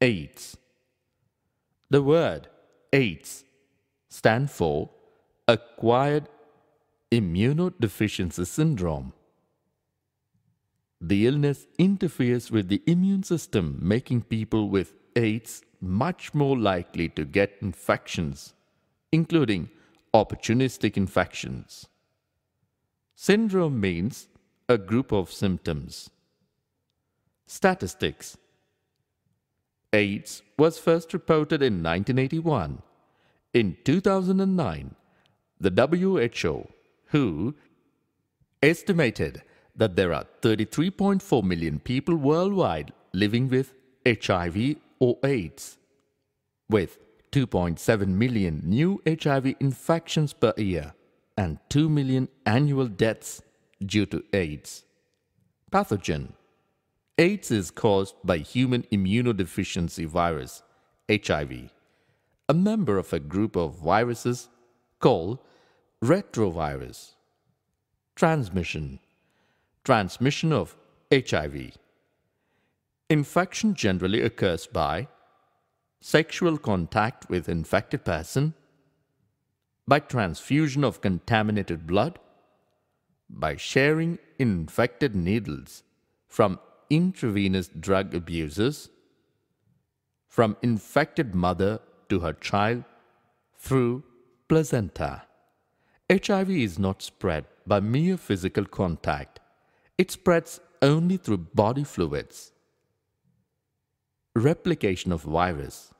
AIDS. The word AIDS stands for Acquired Immunodeficiency Syndrome. The illness interferes with the immune system, making people with AIDS much more likely to get infections, including opportunistic infections. Syndrome means a group of symptoms. Statistics AIDS was first reported in 1981. In 2009, the WHO, WHO estimated that there are 33.4 million people worldwide living with HIV or AIDS, with 2.7 million new HIV infections per year and 2 million annual deaths due to AIDS. Pathogen AIDS is caused by human immunodeficiency virus, HIV, a member of a group of viruses called retrovirus. Transmission Transmission of HIV. Infection generally occurs by sexual contact with infected person, by transfusion of contaminated blood, by sharing infected needles from intravenous drug abusers from infected mother to her child through placenta. HIV is not spread by mere physical contact. It spreads only through body fluids. Replication of virus.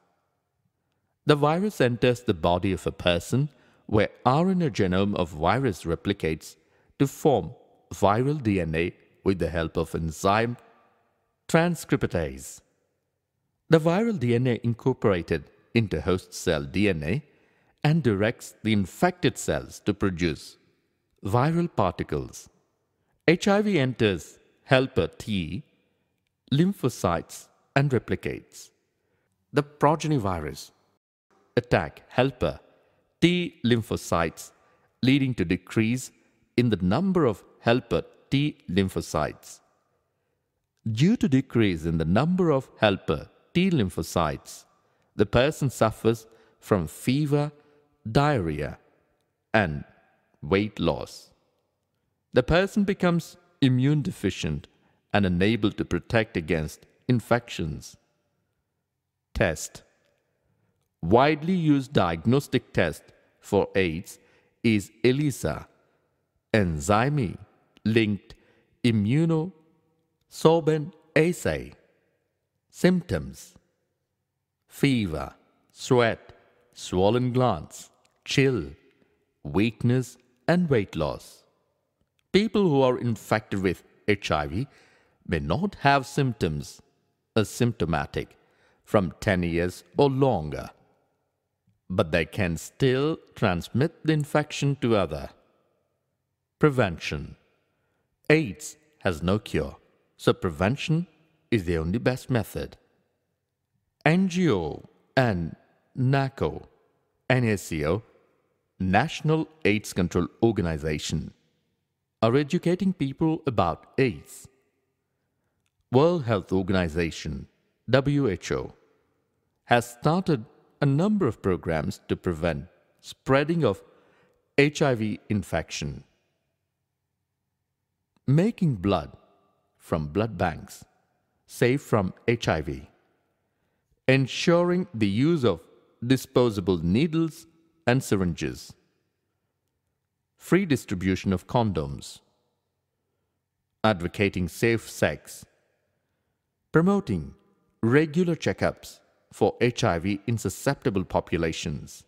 The virus enters the body of a person where RNA genome of virus replicates to form viral DNA with the help of enzyme transcriptase. The viral DNA incorporated into host cell DNA and directs the infected cells to produce viral particles. HIV enters helper T lymphocytes and replicates. The progeny virus attack helper T lymphocytes leading to decrease in the number of helper T lymphocytes. Due to decrease in the number of helper T lymphocytes, the person suffers from fever, diarrhea, and weight loss. The person becomes immune deficient and unable to protect against infections. Test Widely used diagnostic test for AIDS is ELISA, enzyme linked immuno Sorbent assay. Symptoms Fever, sweat, swollen glands, chill, weakness, and weight loss. People who are infected with HIV may not have symptoms asymptomatic from 10 years or longer, but they can still transmit the infection to other. Prevention AIDS has no cure. So prevention is the only best method. NGO and NACO, NACO, National AIDS Control Organization, are educating people about AIDS. World Health Organization, WHO, has started a number of programs to prevent spreading of HIV infection. Making blood from blood banks, safe from HIV, ensuring the use of disposable needles and syringes, free distribution of condoms, advocating safe sex, promoting regular checkups for HIV in susceptible populations,